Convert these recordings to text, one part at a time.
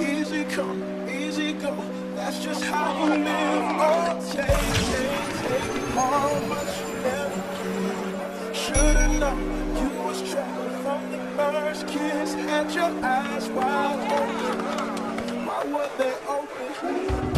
easy come, easy go. That's just how you live. Oh, take, take, take all what you never give. Should've known you was trapped from the first kiss. Had your eyes wide open. Why were they open?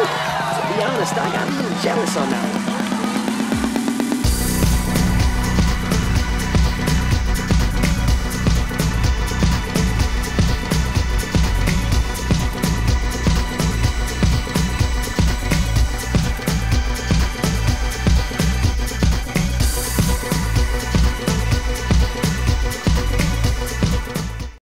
To be honest, I got a little jealous on that one.